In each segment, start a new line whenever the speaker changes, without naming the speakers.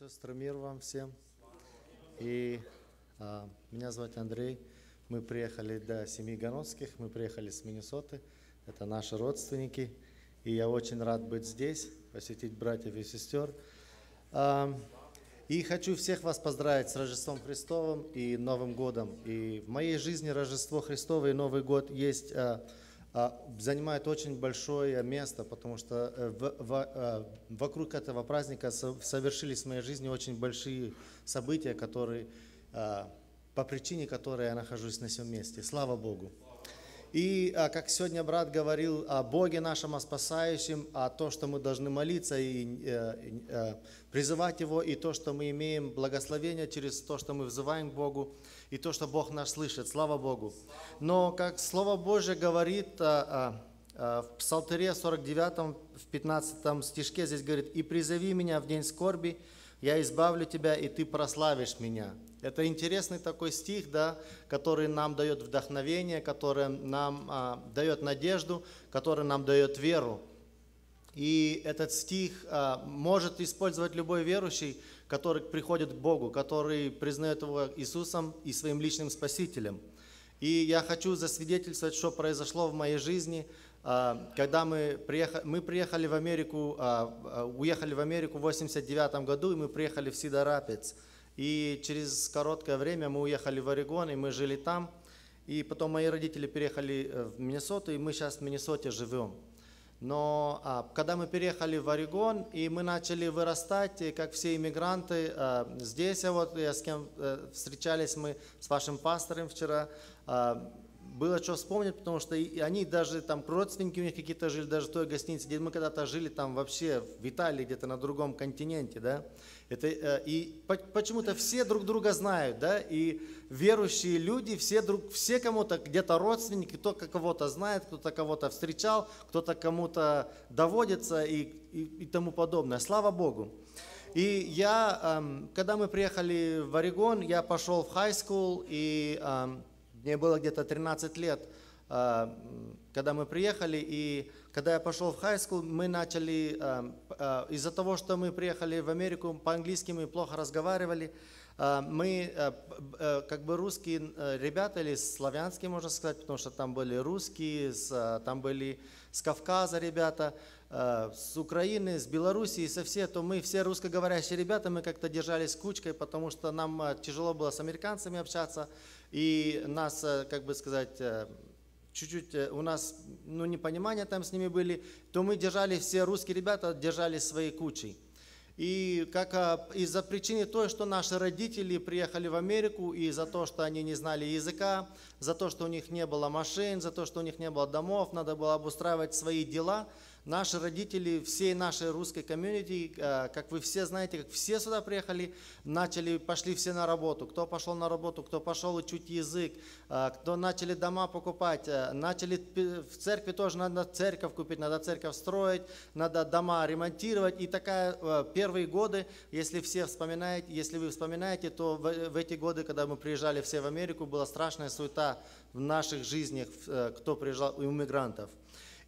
сестры, мир вам всем. И а, меня зовут Андрей. Мы приехали до семьи Ганоцких, мы приехали с Миннесоты. Это наши родственники. И я очень рад быть здесь, посетить братьев и сестер. А, и хочу всех вас поздравить с Рождеством Христовым и Новым годом. И в моей жизни Рождество Христово и Новый год есть а, занимает очень большое место, потому что э, в, в, э, вокруг этого праздника совершились в моей жизни очень большие события, которые, а, по причине которой я нахожусь на всем месте. Слава Богу! И а, как сегодня брат говорил о Боге нашем, о спасающем, о том, что мы должны молиться и э, призывать Его, и то, что мы имеем благословение через то, что мы взываем к Богу, и то, что Бог нас слышит. Слава Богу. Но как Слово Божье говорит а, а, в Псалтере 49, в 15 стишке, здесь говорит, «И призови меня в день скорби, я избавлю тебя, и ты прославишь меня». Это интересный такой стих, да, который нам дает вдохновение, который нам а, дает надежду, который нам дает веру. И этот стих а, может использовать любой верующий, который приходит к Богу, который признает его Иисусом и своим личным Спасителем. И я хочу засвидетельствовать, что произошло в моей жизни, а, когда мы приехали, мы приехали в Америку, а, уехали в Америку в 89 году, и мы приехали в Сидорапец. И через короткое время мы уехали в Орегон, и мы жили там. И потом мои родители переехали э, в Миннесоту, и мы сейчас в Миннесоте живем. Но а, когда мы переехали в Орегон, и мы начали вырастать, и как все иммигранты, а, здесь вот я с кем а, встречались мы с вашим пастором вчера, а, было что вспомнить, потому что и они даже там родственники у них какие-то жили, даже в той гостинице, где мы когда-то жили там вообще в Италии, где-то на другом континенте, да. Это, э, и почему-то все друг друга знают, да, и верующие люди, все, друг, все кому-то, где-то родственники, кто кого-то знает, кто-то кого-то встречал, кто-то кому-то доводится и, и, и тому подобное. Слава Богу. И я, эм, когда мы приехали в Орегон, я пошел в high school, и эм, мне было где-то 13 лет, э, когда мы приехали, и когда я пошел в high school, мы начали, э, э, из-за того, что мы приехали в Америку, по-английски мы плохо разговаривали, мы, как бы русские ребята, или славянские, можно сказать, потому что там были русские, там были с Кавказа ребята, с Украины, с Белоруссии, со все, то мы все русскоговорящие ребята, мы как-то держались кучкой, потому что нам тяжело было с американцами общаться, и нас, э, как бы сказать, э, чуть-чуть э, у нас ну, непонимания там с ними были, то мы держали, все русские ребята держали своей кучей. И как из-за причины той, что наши родители приехали в Америку, и за то, что они не знали языка, за то, что у них не было машин, за то, что у них не было домов, надо было обустраивать свои дела – Наши родители всей нашей русской комьюнити, э, как вы все знаете, как все сюда приехали, начали, пошли все на работу. Кто пошел на работу, кто пошел учить язык, э, кто начали дома покупать, э, начали в церкви тоже надо церковь купить, надо церковь строить, надо дома ремонтировать. И такая первые годы, если все вспоминаете, если вы вспоминаете, то в, в эти годы, когда мы приезжали все в Америку, была страшная суета в наших жизнях, кто приезжал, у иммигрантов.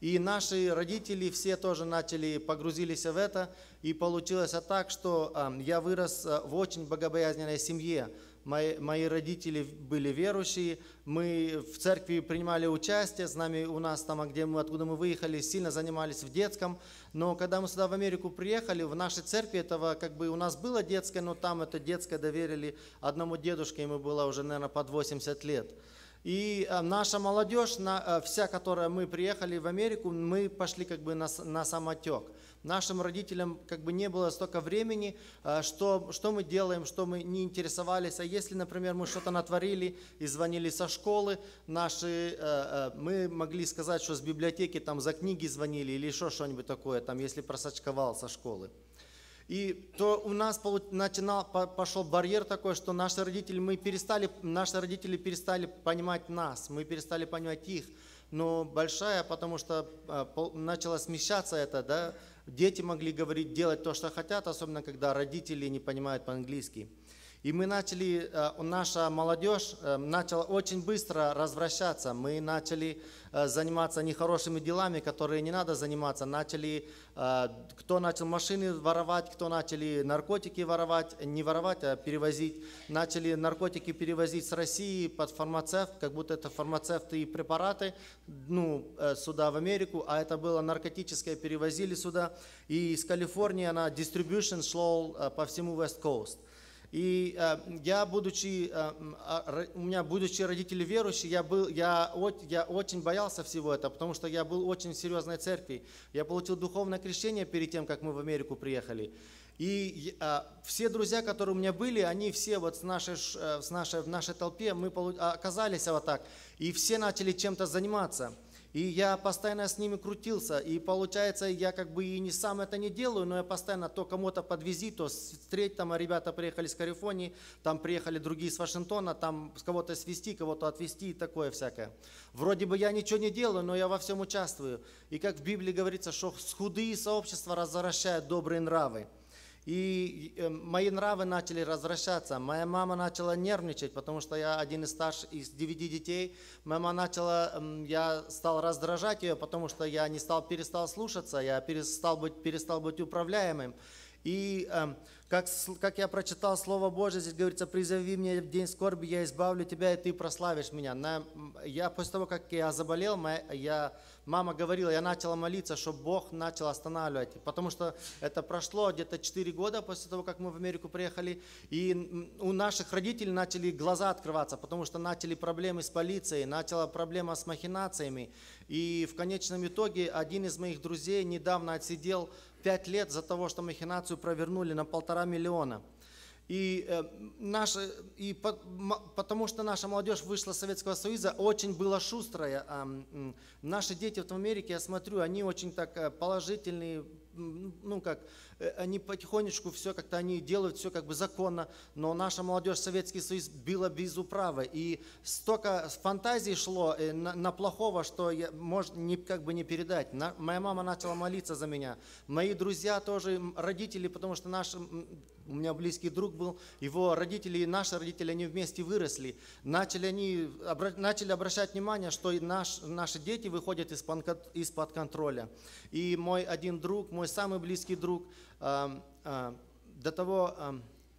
И наши родители все тоже начали, погрузились в это. И получилось так, что я вырос э, в очень богобоязненной семье. Мои, мои родители были верующие, мы в церкви принимали участие, с нами у нас там, где мы, откуда мы выехали, сильно занимались в детском. Но когда мы сюда в Америку приехали, в нашей церкви этого как бы у нас было детское, но там это детское доверили одному дедушке, ему было уже, наверное, под 80 лет. И э, наша молодежь, э, вся, которая мы приехали в Америку, мы пошли как бы на, на самотек. Нашим родителям как бы не было столько времени, э, что, что мы делаем, что мы не интересовались. А если, например, мы что-то натворили и звонили со школы, наши, мы могли сказать, что с библиотеки там за книги звонили или еще что-нибудь такое, там, если просочковал со школы. И то у нас начинал, пошел барьер такой, что наши родители, мы перестали, наши родители перестали понимать нас, мы перестали понимать их. Но большая, потому что а, начало смещаться это, да, дети могли говорить, делать то, что хотят, особенно когда родители не понимают по-английски. И мы начали, э, наша молодежь э, начала очень быстро развращаться. Мы начали э, заниматься нехорошими делами, которые не надо заниматься. Начали, кто начал машины воровать, кто начали наркотики воровать, не воровать, а перевозить. Начали наркотики перевозить с России под фармацевт, как будто это фармацевты и препараты, ну, сюда в Америку, а это было наркотическое, перевозили сюда. И из Калифорнии она, distribution шел по всему West Coast. И э, я, будучи, э, у меня, будучи родители верующие, я, был, я, я очень боялся всего этого, потому что я был очень в серьезной церкви. Я получил духовное крещение перед тем, как мы в Америку приехали. И э, все друзья, которые у меня были, они все вот с нашей, э, с нашей, в нашей толпе, мы оказались вот так. И все начали чем-то заниматься. И я постоянно с ними крутился. И получается, я как бы и не сам это не делаю, но я постоянно то кому-то подвези, то встреть, там ребята приехали с Калифорнии, там приехали другие с Вашингтона, там с кого-то свести, кого-то отвезти и такое всякое. Вроде бы я ничего не делаю, но я во всем участвую. И как в Библии говорится, что худые сообщества развращают добрые нравы. И э, мои нравы начали возвращаться. Моя мама начала нервничать, потому что я один из старших из девяти детей. Мама начала, я стал раздражать ее, потому что я не стал, перестал слушаться, я перестал быть, перестал быть управляемым. И эм, как, как я прочитал Слово Божье, здесь говорится, призови меня в день скорби, я избавлю тебя, и ты прославишь меня. На, я после того, как я заболел, моя, я мама говорила, я начала молиться, чтобы Бог начал останавливать. Потому что это прошло где-то 4 года после того, как мы в Америку приехали. И у наших родителей начали глаза открываться, потому что начали проблемы с полицией, начала проблема с махинациями. И в конечном итоге один из моих друзей недавно отсидел 5 лет за того, что махинацию провернули на полтора миллиона. И, э, наша, и по, потому что наша молодежь вышла из Советского Союза, очень была шустрая. Э, наши дети в Америке, я смотрю, они очень так э, положительные, ну как, они потихонечку все как-то, они делают все как бы законно, но наша молодежь Советский Союз била без управы. И столько фантазий шло э, на, на плохого, что я, может, не, как бы не передать. На, моя мама начала молиться за меня. Мои друзья тоже, родители, потому что наши у меня близкий друг был, его родители и наши родители, они вместе выросли. Начали они начали обращать внимание, что наш, наши дети выходят из-под контроля. И мой один друг, мой самый близкий друг, э, э, до того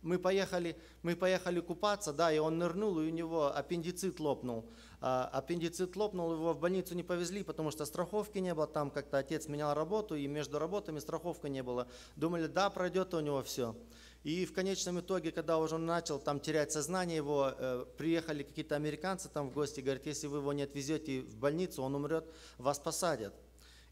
мы поехали, мы поехали купаться, да, и он нырнул, и у него аппендицит лопнул. А, аппендицит лопнул, его в больницу не повезли, потому что страховки не было, там как-то отец менял работу, и между работами страховка не было. Думали, да, пройдет у него все. И в конечном итоге, когда уже он начал там терять сознание его, э, приехали какие-то американцы там в гости, говорят, если вы его не отвезете в больницу, он умрет, вас посадят.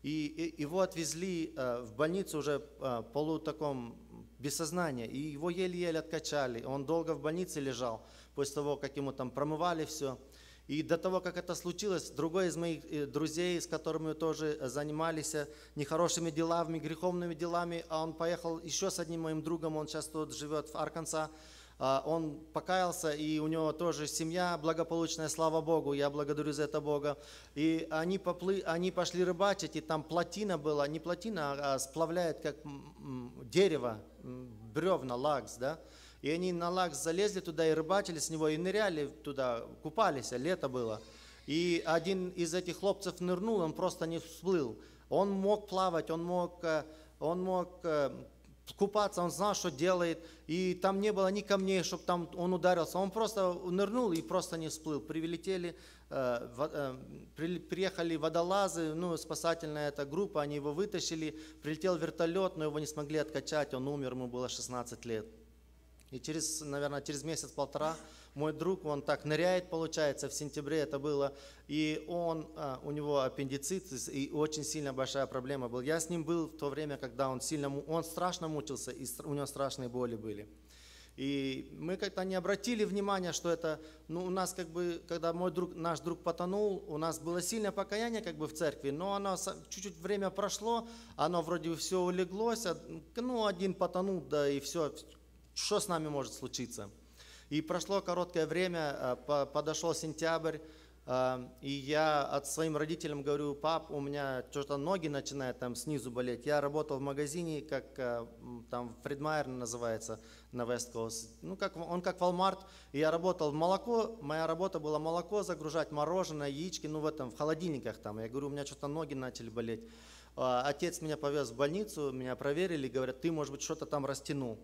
И, его отвезли э, в больницу уже э, полу таком без сознания, и его еле-еле откачали. Он долго в больнице лежал, после того, как ему там промывали все. И до того, как это случилось, другой из моих э, друзей, с которыми тоже занимались нехорошими делами, греховными делами, а он поехал еще с одним моим другом, он сейчас тут живет в Арканса, он покаялся, и у него тоже семья благополучная, слава Богу, я благодарю за это Бога. И они, поплы, они пошли рыбачить, и там плотина была, не плотина, а сплавляет как дерево, бревна, лакс, да, и они на лак залезли туда и рыбачили с него, и ныряли туда, купались, а лето было. И один из этих хлопцев нырнул, он просто не всплыл. Он мог плавать, он мог, э, он мог э, купаться, он знал, что делает, и там не было ни камней, чтобы там он ударился. Он просто нырнул и просто не всплыл. Прилетели, э, приехали водолазы, ну, спасательная эта группа, они его вытащили, прилетел вертолет, но его не смогли откачать, он умер, ему было 16 лет. И через, наверное, через месяц-полтора мой друг, он так ныряет, получается, в сентябре это было, и он, а, у него аппендицит, и очень сильно большая проблема была. Я с ним был в то время, когда он сильно, он страшно мучился, и у него страшные боли были. И мы как-то не обратили внимания, что это, ну, у нас как бы, когда мой друг, наш друг потонул, у нас было сильное покаяние как бы в церкви, но оно чуть-чуть время прошло, оно вроде бы все улеглось, ну, один потонул, да и все, что с нами может случиться. И прошло короткое время, э, подошел сентябрь, А, И я от своим родителям говорю, пап, у меня что-то ноги начинают там снизу болеть. Я работал в магазине, как а, там Фредмайер называется на West Coast. Ну, как, он как Walmart. И я работал в молоко. Моя работа была молоко загружать, мороженое, яички, ну, в этом, в холодильниках там. Я говорю, у меня что-то ноги начали болеть. А, Отец меня повез в больницу, меня проверили, говорят, ты, может быть, что-то там растянул.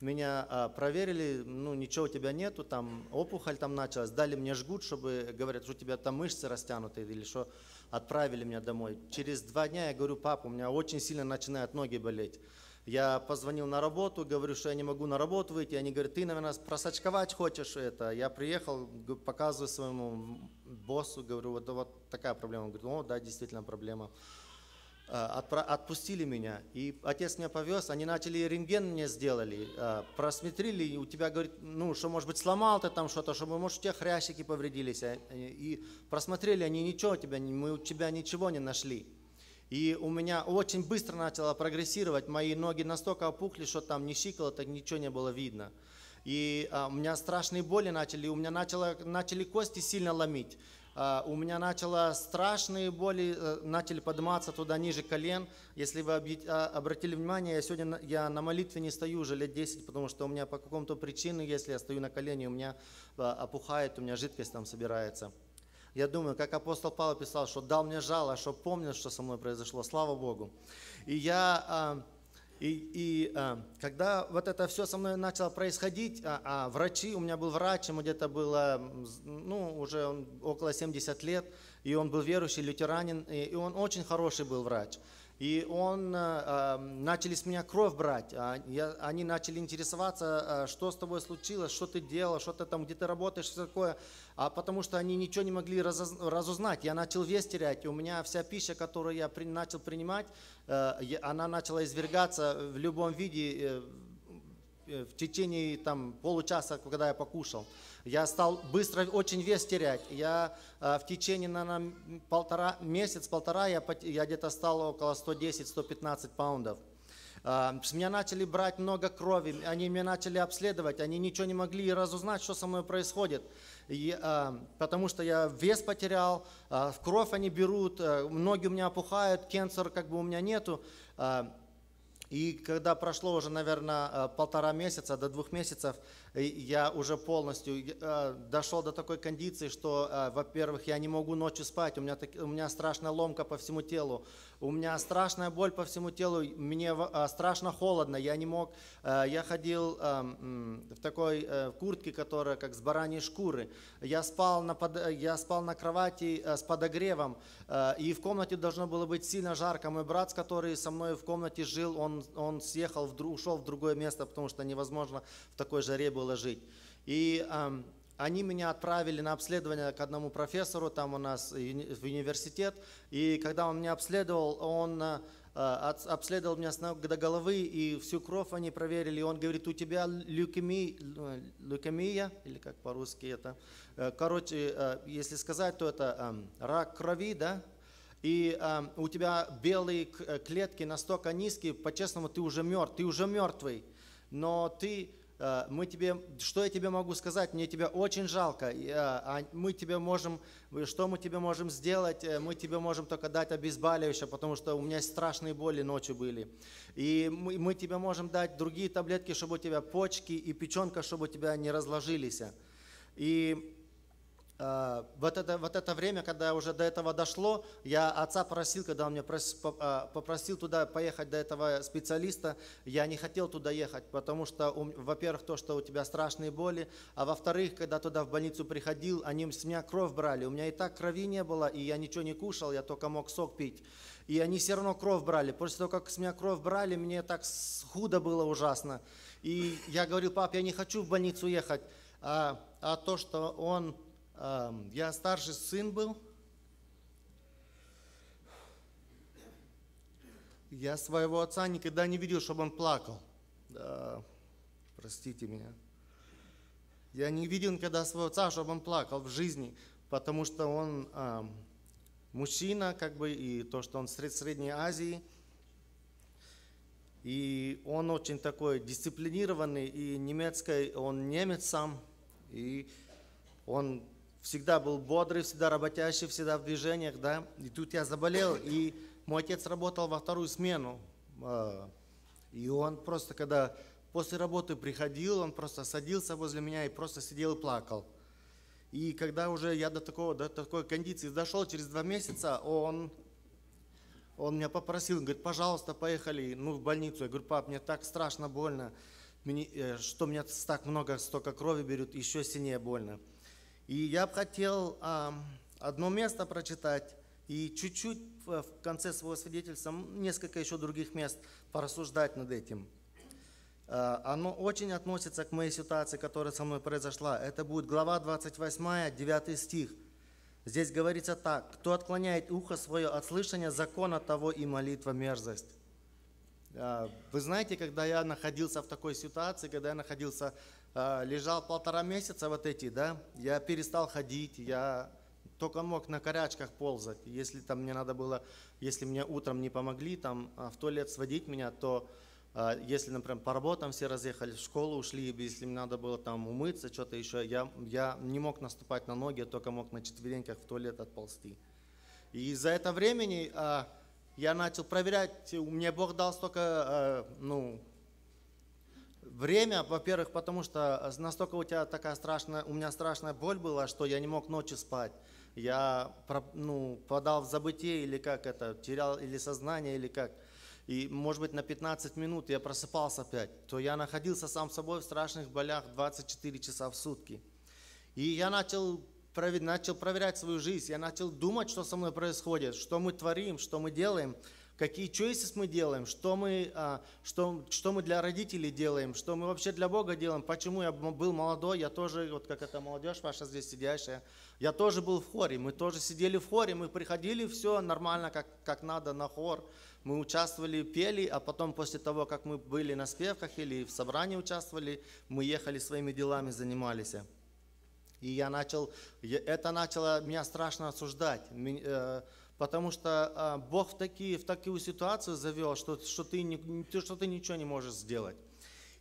Меня а, проверили, ну ничего у тебя нету, там опухоль там началась, дали мне жгут, чтобы, говорят, что у тебя там мышцы растянуты или что, отправили меня домой. Через два дня я говорю, папа, у меня очень сильно начинают ноги болеть. Я позвонил на работу, говорю, что я не могу на работу выйти. Они говорят, ты, наверное, просачковать хочешь это. Я приехал, показываю своему боссу, говорю, вот, вот такая проблема. Он говорит, о, да, действительно проблема. Отпра- отпустили меня. И отец меня повез, они начали рентген мне сделали, а, просмотрели, и у тебя, говорит, ну, что, может быть, сломал ты там что-то, чтобы, может, у тебя хрящики повредились. а, И просмотрели, они ничего у тебя, мы у тебя ничего не нашли. И у меня очень быстро начало прогрессировать, мои ноги настолько опухли, что там ни щиколоток, ничего не было видно. И а, у меня страшные боли начали, у меня начало, начали кости сильно ломить. А, у меня начало страшные боли, э, начали подниматься туда ниже колен. Если вы а, обратили внимание, я сегодня я на молитве не стою уже лет 10, потому что у меня по какому-то причине, если я стою на колене, у меня а, опухает, у меня жидкость там собирается. Я думаю, как апостол Павел писал, что дал мне жало, что помнил, что со мной произошло. Слава Богу. И я, и, и а, когда вот это все со мной начало происходить, а, а врачи, у меня был врач, ему где-то было, ну, уже он около 70 лет, и он был верующий, лютеранин, и, и он очень хороший был врач. И он, а, а, начали с меня кровь брать, а я- они начали интересоваться, а, что с тобой случилось, что ты делал, что ты там, где ты работаешь, что такое. А потому что они ничего не могли разоз- разузнать. Я начал вес терять, у меня вся пища, которую я при- начал принимать, э, она начала извергаться в любом виде, э, э, в течение там, получаса, когда я покушал. Я стал быстро очень вес терять. Я э, в течение, наверное, полтора, месяц-полтора я, я где-то стал около 110-115 паундов. А, С меня начали брать много крови, они меня начали обследовать, они ничего не могли разузнать, что со мной происходит. И, а, потому что я вес потерял, в кровь они берут, ноги у меня опухают, канцер как бы у меня нету. И когда прошло уже, наверное, полтора месяца, до двух месяцев, я уже полностью э, дошел до такой кондиции, что, э, во-первых, я не могу ночью спать, у меня, так- у меня страшная ломка по всему телу, у меня страшная боль по всему телу, мне э, страшно холодно, я не мог, я ходил в такой куртке, которая как с бараньей шкуры, я спал на, под- я спал на кровати с подогревом, и в комнате должно было быть сильно жарко. Мой брат, который со мной в комнате жил, он, он съехал, в, ушел в другое место, потому что невозможно в такой жаре было жить. И эм, они меня отправили на обследование к одному профессору, там у нас в университет, и когда он меня обследовал, он э, обследовал меня с ног до головы, и всю кровь они проверили, и он говорит, у тебя лейкемия, лейкемия или как по-русски это, Э, короче, э, если сказать, то это эм, рак крови, да, и эм, у тебя белые э, клетки настолько низкие, по-честному, ты уже мертв, ты уже мертвый, но ты, э, мы тебе, что я тебе могу сказать, мне тебя очень жалко, э, а мы тебе можем, что мы тебе можем сделать, Э, мы тебе можем только дать обезболивающее, потому что у меня страшные боли ночью были, и мы, мы тебе можем дать другие таблетки, чтобы у тебя почки и печенка, чтобы у тебя не разложились. И вот это, вот это время, когда уже до этого дошло, я отца просил, когда он меня а, попросил туда поехать до этого специалиста, я не хотел туда ехать, потому что, во-первых, то, что у тебя страшные боли, а во-вторых, когда туда в больницу приходил, они с меня кровь брали, у меня и так крови не было, и я ничего не кушал, я только мог сок пить. И они все равно кровь брали. После того, как с меня кровь брали, мне так худо было ужасно. И я говорил, пап, я не хочу в больницу ехать. А, а то, что он, я старший сын был, я своего отца никогда не видел, чтобы он плакал. Да, простите меня. Я не видел никогда своего отца, чтобы он плакал в жизни, потому что он ам, мужчина, как бы, и то, что он сред Средней Азии, и он очень такой дисциплинированный, и немецкой, он немец сам, и он всегда был бодрый, всегда работящий, всегда в движениях, да. И тут я заболел, и мой отец работал во вторую смену. А, и он просто, когда после работы приходил, он просто садился возле меня и просто сидел и плакал. И когда уже я до, такого, до такой кондиции дошел, через два месяца, он, он меня попросил, говорит, пожалуйста, поехали ну, в больницу. Я говорю, пап, мне так страшно больно, мне, э, что мне так много, столько крови берут, еще сильнее больно. И я бы хотел одно место прочитать и чуть-чуть в конце своего свидетельства, несколько еще других мест порассуждать над этим. А, оно очень относится к моей ситуации, которая со мной произошла. Это будет глава 28, 9 стих. Здесь говорится так. «Кто отклоняет ухо свое от слышания закона того и молитва мерзость». А, вы знаете, когда я находился в такой ситуации, когда я находился, лежал полтора месяца вот эти, да, я перестал ходить, я только мог на корячках ползать. Если там мне надо было, если мне утром не помогли там в туалет сводить меня, то а, если, например, по работам все разъехались, в школу ушли, если мне надо было там умыться, что-то еще, я, я не мог наступать на ноги, я только мог на четвереньках в туалет отползти. И за это времени а, я начал проверять, мне Бог дал столько, а, ну, время, во-первых, потому что настолько у тебя такая страшная, у меня страшная боль была, что я не мог ночью спать. Я ну, подал в забытие или как это, терял или сознание, или как и, может быть, на 15 минут я просыпался опять, то я находился сам собой в страшных болях 24 часа в сутки. И я начал, начал проверять свою жизнь, я начал думать, что со мной происходит, что мы творим, что мы делаем, какие choices мы делаем, что мы, а, что, что мы для родителей делаем, что мы вообще для Бога делаем, почему я был молодой, я тоже, вот как эта молодежь ваша здесь сидящая, я тоже был в хоре, мы тоже сидели в хоре, мы приходили, все нормально, как, как надо на хор, мы участвовали, пели, а потом после того, как мы были на спевках или в собрании участвовали, мы ехали своими делами, занимались. И я начал, это начало меня страшно осуждать, э, потому что а, Бог в, такие, в такую ситуацию завел, что, что, ты, что ты ничего не можешь сделать.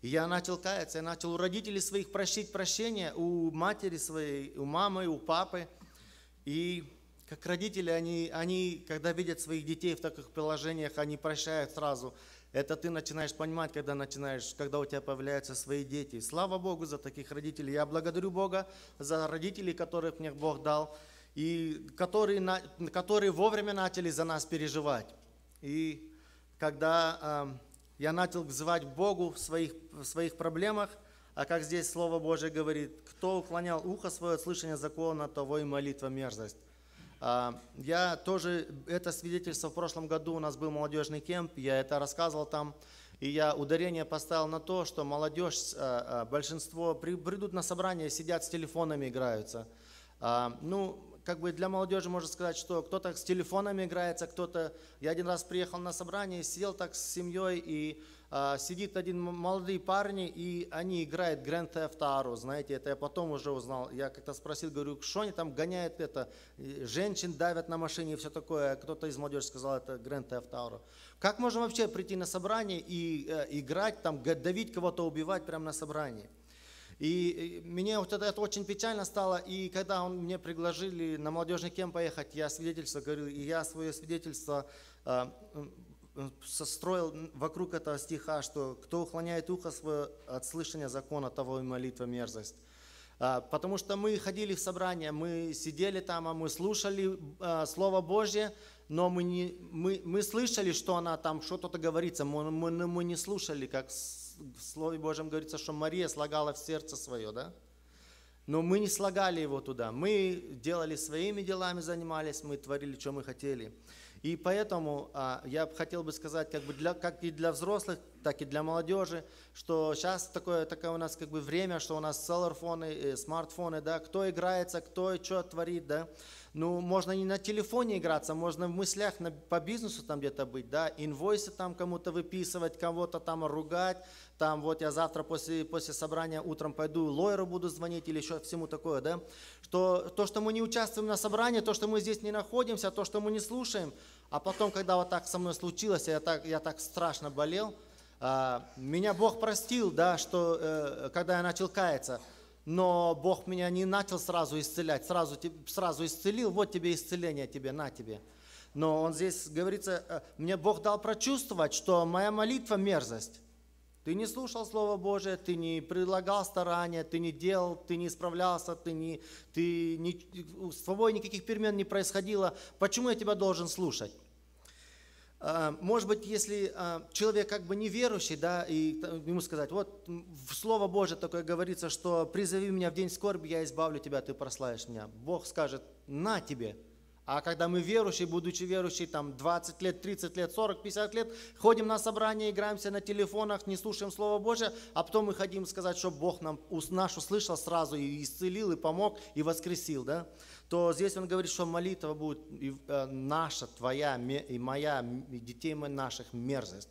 И я начал каяться, я начал у родителей своих просить прощения, у матери своей, у мамы, у папы. И как родители, они, они, когда видят своих детей в таких положениях, они прощают сразу. Это ты начинаешь понимать, когда начинаешь, когда у тебя появляются свои дети. Слава Богу за таких родителей. Я благодарю Бога за родителей, которых мне Бог дал, и которые, которые вовремя начали за нас переживать. И когда э, я начал взывать Богу в своих, в своих проблемах, а как здесь Слово Божье говорит, кто уклонял ухо свое от слышания закона, того и молитва мерзость. А, я тоже, это свидетельство в прошлом году у нас был молодежный кемп, я это рассказывал там, и я ударение поставил на то, что молодежь, а, большинство придут на собрание, сидят с телефонами, играются. Ну, как бы для молодежи можно сказать, что кто-то с телефонами играется, кто-то... Я один раз приехал на собрание, сидел так с семьей, и а, сидит один молодые парни, и они играют Grand Theft Auto, знаете, это я потом уже узнал. Я как-то спросил, говорю, что они там гоняют это, женщин давят на машине и все такое. Кто-то из молодежи сказал, это Grand Theft Auto. Как можно вообще прийти на собрание и э, играть, там, давить кого-то, убивать прямо на собрании? И мне вот это, это очень печально стало, и когда он, мне предложили на молодежный кем поехать, я свидетельство говорю, и я свое свидетельство э, состроил вокруг этого стиха, что кто уклоняет ухо свое от слышания закона, того и молитва мерзость. А, потому что мы ходили в собрание, мы сидели там, а мы слушали а, Слово Божье, но мы, не, мы, мы слышали, что она там что-то говорится, мы, мы, мы не слушали, как в Слове Божьем говорится, что Мария слагала в сердце свое, да? Но мы не слагали его туда. Мы делали своими делами, занимались, мы творили, что мы хотели. И поэтому а, я хотел бы сказать, как, бы для, как и для взрослых, так и для молодежи, что сейчас такое, такое у нас как бы время, что у нас селлерфоны, э, смартфоны, да, кто играется, кто что творит, да, ну, можно не на телефоне играться, можно в мыслях на, по бизнесу там где-то быть, да, инвойсы там кому-то выписывать, кого-то там ругать, там вот я завтра после, после собрания утром пойду лойеру буду звонить или еще всему такое, да, что то, что мы не участвуем на собрании, то, что мы здесь не находимся, то, что мы не слушаем, а потом, когда вот так со мной случилось, я так, я так страшно болел, а, меня Бог простил, да, что э, когда я начал каяться, но Бог меня не начал сразу исцелять, сразу, сразу исцелил, вот тебе исцеление тебе, на тебе. Но он здесь говорится, э, мне Бог дал прочувствовать, что моя молитва мерзость. Ты не слушал Слово Божие, ты не предлагал старания, ты не делал, ты не справлялся, ты не, ты не, с тобой никаких перемен не происходило. Почему я тебя должен слушать? А, может быть, если а, человек как бы неверующий, да, и ему сказать, вот в Слово Божие такое говорится, что призови меня в день скорби, я избавлю тебя, ты прославишь меня. Бог скажет, на тебе, а когда мы верующие, будучи верующие, там 20 лет, 30 лет, 40, 50 лет, ходим на собрание, играемся на телефонах, не слушаем Слово Божье, а потом мы хотим сказать, что Бог нам наш услышал сразу и исцелил, и помог, и воскресил, да? то здесь он говорит, что молитва будет и, э, наша, твоя и моя, и детей наших мерзость.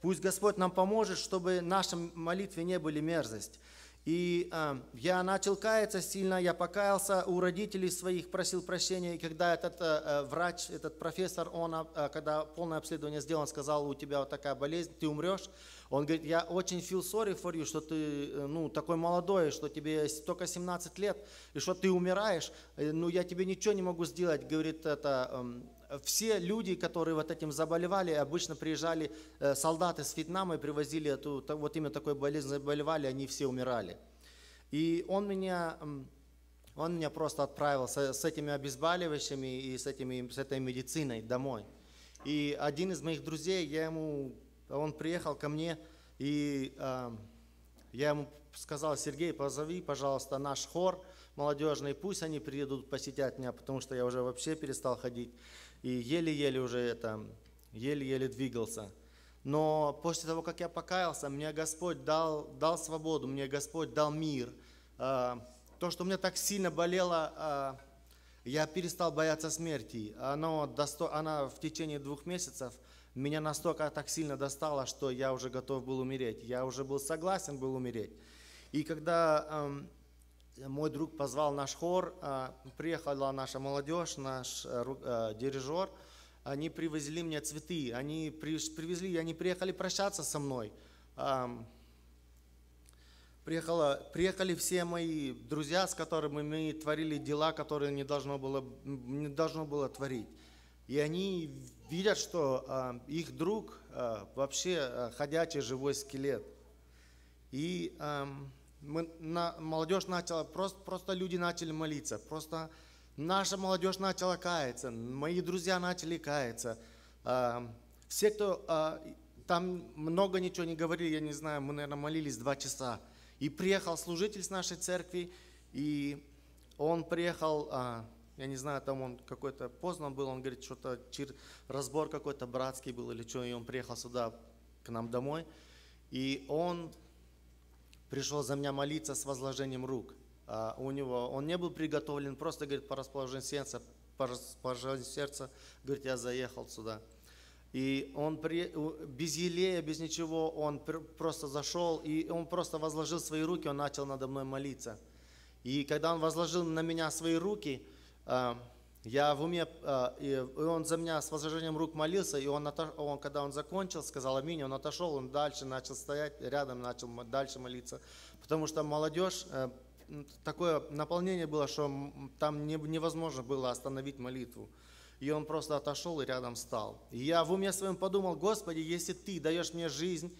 Пусть Господь нам поможет, чтобы наши молитвы не были мерзость. И э, я начал каяться сильно, я покаялся у родителей своих, просил прощения. И когда этот э, э врач, этот профессор, он, э, когда полное обследование сделал, сказал, у тебя вот такая болезнь, ты умрешь. Он говорит, я очень feel sorry for you, что ты э, ну, такой молодой, что тебе только 17 лет, и что ты умираешь. Э, ну, я тебе ничего не могу сделать. Говорит, это эм, все люди, которые вот этим заболевали, обычно приезжали э, солдаты с Вьетнама и привозили эту, вот именно такой болезнь заболевали, они все умирали. И он меня, он меня просто отправил с, с этими обезболивающими и с, этими, с этой медициной домой. И один из моих друзей, я ему, он приехал ко мне, и э, я ему сказал, Сергей, позови, пожалуйста, наш хор молодежный, пусть они приедут посетят меня, потому что я уже вообще перестал ходить и еле-еле уже это, еле-еле двигался. Но после того, как я покаялся, мне Господь дал, дал свободу, мне Господь дал мир. А, то, что мне так сильно болело, а, я перестал бояться смерти. Оно. Она в течение двух месяцев меня настолько так сильно достала, что я уже готов был умереть. Я уже был согласен был умереть. И когда мой друг позвал наш хор, а, приехала наша молодежь, наш э, э, дирижер, они привезли мне цветы, они привезли, они приехали прощаться со мной. Приехала, приехали все мои друзья, с которыми мы творили дела, которые не должно было, не должно было творить. И они видят, что их друг вообще э, ходячий живой скелет. И мы, на, молодежь начала, просто, просто люди начали молиться, просто наша молодежь начала каяться, мои друзья начали каяться. А, все, кто а, там много ничего не говорили, я не знаю, мы, наверное, молились два часа. И приехал служитель с нашей церкви, и он приехал, а, я не знаю, там он какой-то поздно был, он говорит, что-то разбор какой-то братский был или что, и он приехал сюда к нам домой. И он пришел за меня молиться с возложением рук. А у него, он не был приготовлен, просто, говорит, по расположению сердца, по расположению сердца, говорит, я заехал сюда. И он при, без елея, без ничего, он просто зашел, и он просто возложил свои руки, он начал надо мной молиться. И когда он возложил на меня свои руки, а, я в уме, а, и он за меня с возражением рук молился, и он, он, когда он закончил, сказал аминь, он отошел, он дальше начал стоять рядом, начал дальше молиться. Потому что молодежь, э, такое наполнение было, что там невозможно было остановить молитву. И он просто отошел и рядом стал. И я в уме своем подумал, Господи, если Ты даешь мне жизнь,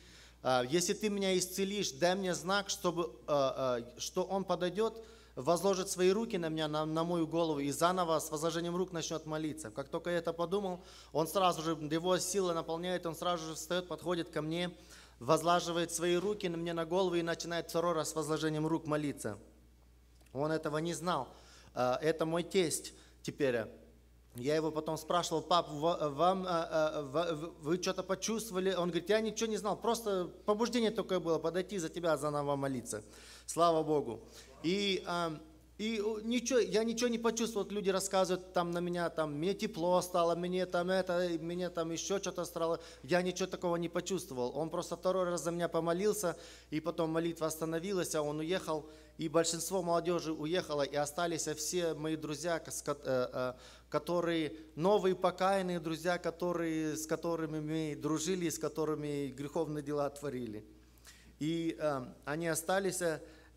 если Ты меня исцелишь, дай мне знак, чтобы, а, что Он подойдет, возложит свои руки на меня, на, на мою голову и заново с возложением рук начнет молиться. Как только я это подумал, он сразу же, его сила наполняет, он сразу же встает, подходит ко мне, возлаживает свои руки на мне на голову и начинает второй раз с возложением рук молиться. Он этого не знал. Это мой тесть теперь. Я его потом спрашивал, пап, вам, а, а, вы что-то почувствовали? Он говорит, я ничего не знал, просто побуждение такое было, подойти за тебя, заново молиться. Слава Богу. И, и ничего, я ничего не почувствовал, люди рассказывают там на меня, там, мне тепло стало, мне там это, мне там еще что-то стало. Я ничего такого не почувствовал. Он просто второй раз за меня помолился, и потом молитва остановилась, а он уехал, и большинство молодежи уехало, и остались все мои друзья, э, э, которые новые покаянные друзья, которые, с которыми мы дружили, с которыми греховные дела творили. И э, они остались,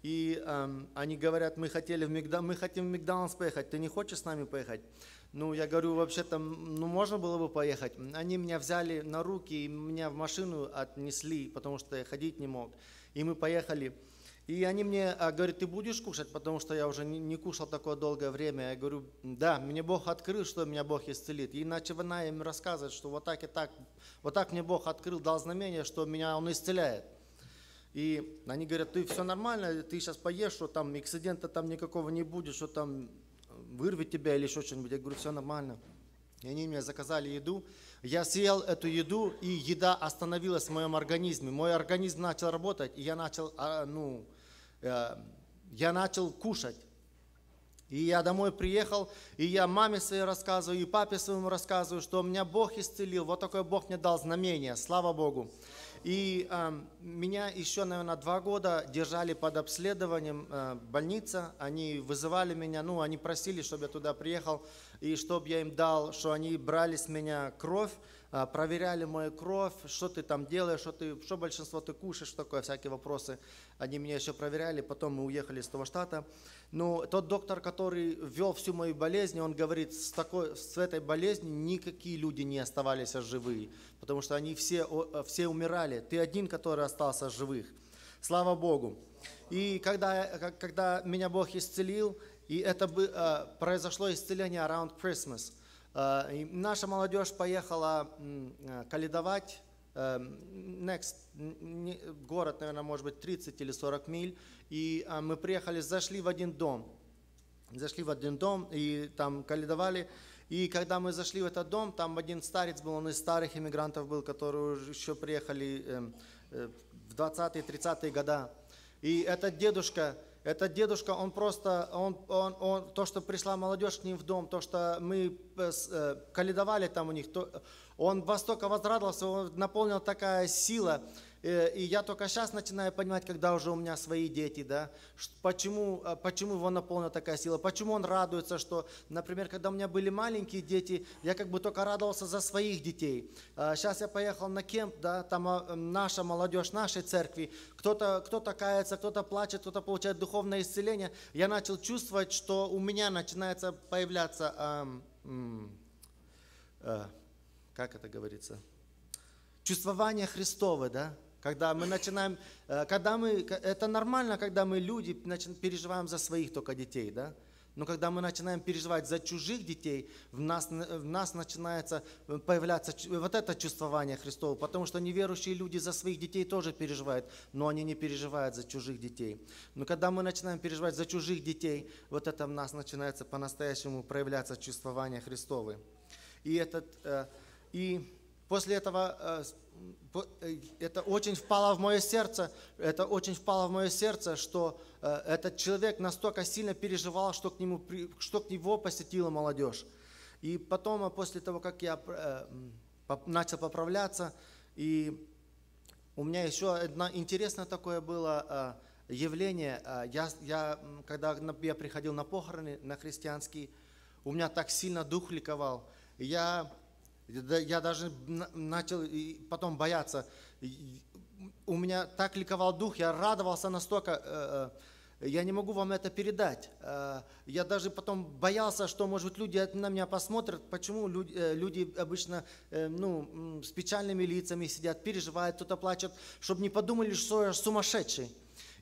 и эм, они говорят, мы хотели в Макда... мы хотим в Макдональдс поехать, ты не хочешь с нами поехать? Ну, я говорю, вообще-то, ну, можно было бы поехать. Они меня взяли на руки и меня в машину отнесли, потому что я ходить не мог. И мы поехали. И они мне а, говорят, ты будешь кушать, потому что я уже не, кушал такое долгое время. Я говорю, да, мне Бог открыл, что меня Бог исцелит. И начала им рассказывать, что вот так и так, вот так мне Бог открыл, дал знамение, что меня Он исцеляет. И они говорят, ты все нормально, ты сейчас поешь, что там акцидента там никакого не будет, что там вырвет тебя или еще что-нибудь. Я говорю, все нормально. И они мне заказали еду. Я съел эту еду, и еда остановилась в моем организме. Мой организм начал работать, и я начал, а, ну, Э, я начал кушать. И я домой приехал, и я маме своей рассказываю, и папе своему рассказываю, что меня Бог исцелил. Вот такой Бог мне дал знамение, слава Богу. И э, меня еще, наверное, два года держали под обследованием э, больница. Они вызывали меня, ну, они просили, чтобы я туда приехал, и чтобы я им дал, что они брали с меня кровь, проверяли мою кровь, что ты там делаешь, что, ты, что большинство ты кушаешь, такое, всякие вопросы. Они меня еще проверяли, потом мы уехали из того штата. Но тот доктор, который вел всю мою болезнь, он говорит, с, такой, с этой болезнью никакие люди не оставались живые, потому что они все, все умирали. Ты один, который остался живых. Слава Богу. И когда, когда меня Бог исцелил, и это а, произошло исцеление around Christmas – Э, и наша молодежь поехала э, калидовать. Э, next, город, наверное, может быть 30 или 40 миль. И мы приехали, зашли в один дом. Зашли в один дом и там калидовали. И когда мы зашли в этот дом, там один старец был, он из старых иммигрантов был, которые еще приехали в 20-е, 30-е годы. И этот дедушка, этот дедушка, он просто, он, он, он, то, что пришла молодежь к ним в дом, то, что мы э, э каледовали там у них, то, он во столько возрадовался, он наполнил такая сила, и я только сейчас начинаю понимать, когда уже у меня свои дети, да, почему, э, почему его наполнила такая сила, почему он радуется, что, например, когда у меня были маленькие дети, я как бы только радовался за своих детей. Сейчас а я поехал на кемп, да, там а, наша молодежь нашей церкви, кто-то кто кается, кто-то плачет, кто-то получает духовное исцеление. Я начал чувствовать, что у меня начинается появляться, эм, э, как это говорится, чувствование Христовое, да, когда мы начинаем, э, когда мы, это нормально, когда мы люди переживаем за своих только детей, да? Но когда мы начинаем переживать за чужих детей, в нас, в нас начинается появляться вот это чувствование Христово, потому что неверующие люди за своих детей тоже переживают, но они не переживают за чужих детей. Но когда мы начинаем переживать за чужих детей, вот это в нас начинается по-настоящему проявляться чувствование Христовы. И, этот, э, и после этого Э, это очень впало в мое сердце, это очень впало в мое сердце, что э, этот человек настолько сильно переживал, что к, нему, что к него посетила молодежь. И потом, после того, как я э, начал поправляться, и у меня еще одно интересное такое было явление. Я, я, когда я приходил на похороны, на христианские, у меня так сильно дух ликовал. Я я даже начал потом бояться. У меня так ликовал дух, я радовался настолько, э, э, я не могу вам это передать. Э, я даже потом боялся, что, может быть, люди на меня посмотрят, почему люди обычно ну, с печальными лицами сидят, переживают, кто-то плачет, чтобы не подумали, что я сумасшедший.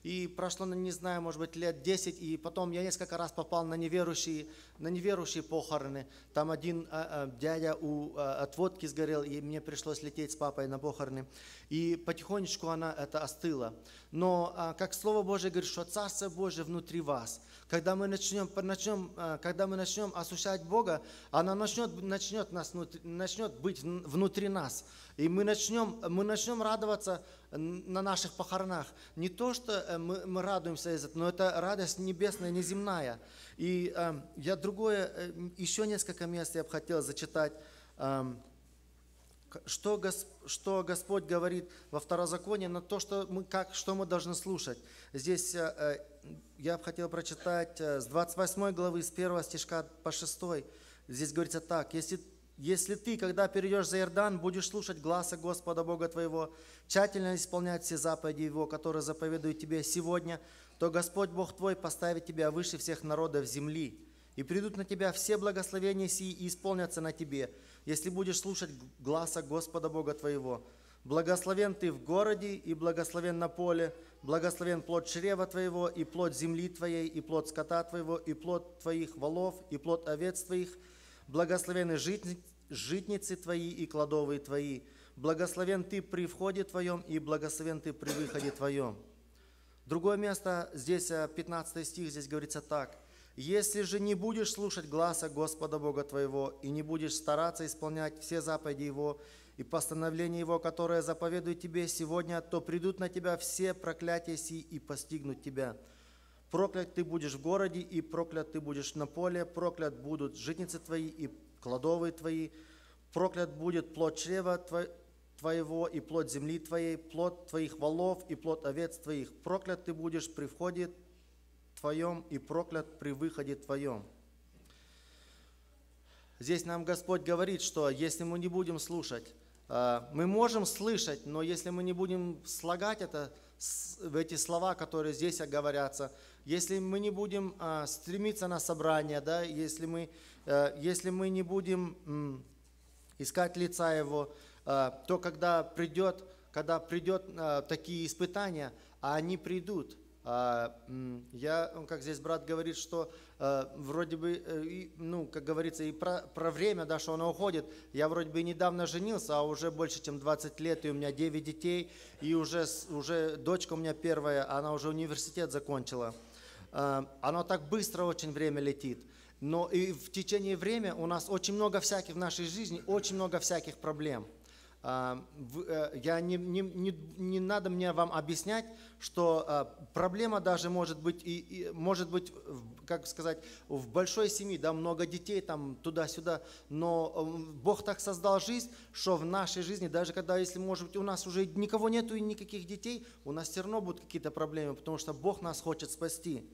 И прошло, ну, не знаю, может быть, лет 10, и потом я несколько раз попал на неверующие, на неверующие похороны. Там один а, а, дядя у, а, от водки сгорел, и мне пришлось лететь с папой на похороны. И потихонечку она это остыла. Но, а, как Слово Божие говорит, что Царство Божие внутри вас. Когда мы начнем, начнем, а, когда мы начнем осуществлять Бога, она начнет, начнет, нас, начнет быть внутри нас. И мы начнем, мы начнем радоваться на наших похоронах. Не то, что э, мы, мы радуемся из этого, но это радость небесная, неземная. И э, я другое, э, еще несколько мест я бы хотел зачитать. Э, что, Гос, что Господь говорит во Второзаконии, на то, что мы, как, что мы должны слушать. Здесь э, э я бы хотел прочитать с 28 главы, с 1 стишка по 6. Здесь говорится так, если если ты, когда перейдешь за Иордан, будешь слушать гласа Господа Бога твоего, тщательно исполнять все заповеди Его, которые заповедуют тебе сегодня, то Господь Бог твой поставит тебя выше всех народов земли, и придут на тебя все благословения сии и исполнятся на тебе, если будешь слушать гласа Господа Бога твоего. Благословен ты в городе и благословен на поле, благословен плод чрева твоего и плод земли твоей, и плод скота твоего, и плод твоих волов, и плод овец твоих, благословены житни- житницы твои и кладовые твои. Благословен ты при входе твоем, и благословен ты при выходе твоем. Другое место, здесь э, 15 стих, здесь говорится так. «Если же не будешь слушать гласа Господа Бога твоего, и не будешь стараться исполнять все заповеди Его и постановления Его, которые заповедуют тебе сегодня, то придут на тебя все проклятия сии и постигнут тебя. Проклят ты будешь в городе, и проклят ты будешь на поле, проклят будут житницы твои и кладовые твои, проклят будет плод чрева тво- твоего и плод земли твоей, плод твоих волов и плод овец твоих. Проклят ты будешь при входе твоем и проклят при выходе твоем. Здесь нам Господь говорит, что если мы не будем слушать, мы можем слышать, но если мы не будем слагать это в эти слова, которые здесь говорятся, если мы не будем а, стремиться на собрание, да, если мы, э, если мы не будем искать лица Его, а, то когда придет, когда придет а, такие испытания, а они придут, а, я, ну, как здесь брат говорит, что э, вроде бы, э, ну, как говорится, и про, про время, да, что оно уходит. Я вроде бы недавно женился, а уже больше, чем 20 лет, и у меня 9 детей, и уже, уже дочка у меня первая, она уже университет закончила. Э, Оно так быстро очень время летит. Но и в течение времени у нас очень много всяких в нашей жизни, очень много всяких проблем. А, э, Я не, не, не, не надо мне вам объяснять, что а, проблема даже может быть, и, и может быть, как сказать, в большой семье, да, много детей там туда-сюда, но м, Бог так создал жизнь, что в нашей жизни, даже когда, если, может быть, у нас уже никого нету и никаких детей, у нас все равно будут какие-то проблемы, потому что Бог нас хочет спасти.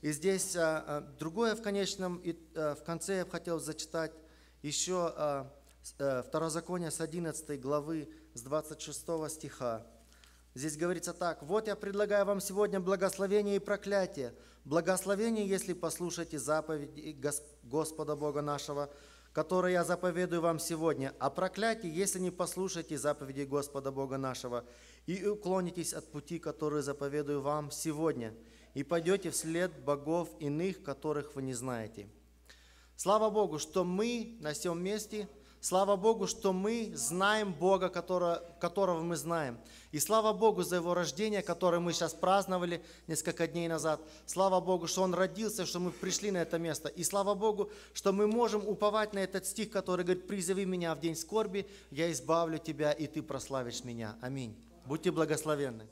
И здесь а, другое в конечном, и, в конце я хотел зачитать еще а, с- э, Второзаконие с 11 главы, с 26 стиха. Здесь говорится так. «Вот я предлагаю вам сегодня благословение и проклятие. Благословение, если послушаете заповеди Гос- Господа Бога нашего, которые я заповедую вам сегодня, а проклятие, если не послушаете заповеди Господа Бога нашего и уклонитесь от пути, который заповедую вам сегодня, и пойдете вслед богов иных, которых вы не знаете». Слава Богу, что мы на всем месте, слава Богу, что мы знаем Бога, которого, которого мы знаем. И слава Богу за Его рождение, которое мы сейчас праздновали несколько дней назад. Слава Богу, что Он родился, что мы пришли на это место. И слава Богу, что мы можем уповать на этот стих, который говорит, «Призови меня в день скорби, я избавлю тебя, и ты прославишь меня». Аминь. Будьте благословенны.